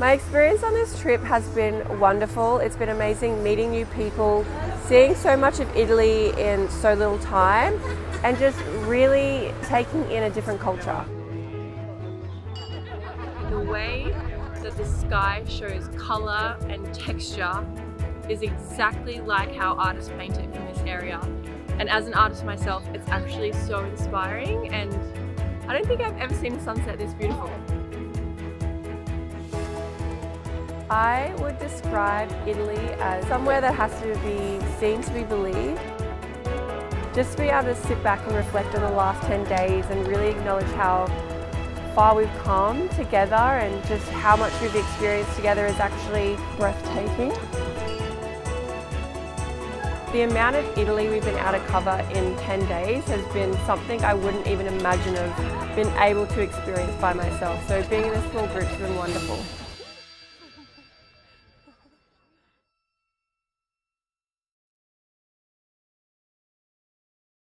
My experience on this trip has been wonderful. It's been amazing meeting new people, seeing so much of Italy in so little time, and just really taking in a different culture. The way that the sky shows colour and texture is exactly like how artists paint it from this area. And as an artist myself, it's actually so inspiring and I don't think I've ever seen a sunset this beautiful. I would describe Italy as somewhere that has to be seen to be believed. Just to be able to sit back and reflect on the last 10 days and really acknowledge how far we've come together and just how much we've experienced together is actually breathtaking. The amount of Italy we've been able to cover in 10 days has been something I wouldn't even imagine of been able to experience by myself. So being in a small group has been wonderful.